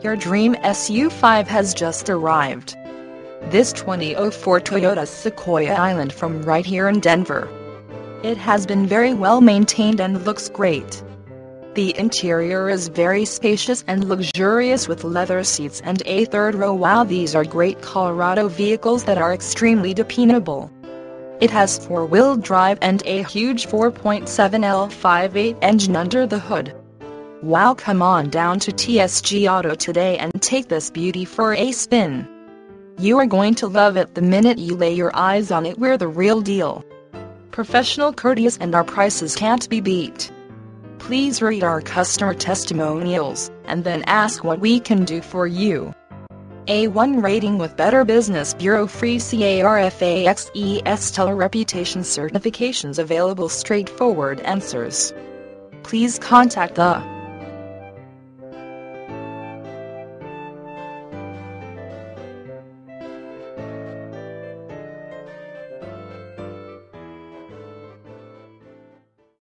Your dream SUV has just arrived. This 2004 Toyota Sequoia Island from right here in Denver. It has been very well maintained and looks great. The interior is very spacious and luxurious with leather seats and a third row while these are great Colorado vehicles that are extremely dependable. It has four-wheel drive and a huge 4.7 L V8 engine under the hood. Wow come on down to TSG Auto today and take this beauty for a spin. You are going to love it the minute you lay your eyes on it we're the real deal. Professional courteous and our prices can't be beat. Please read our customer testimonials and then ask what we can do for you. A1 rating with Better Business Bureau free CARFAXES stellar reputation certifications available straightforward answers. Please contact the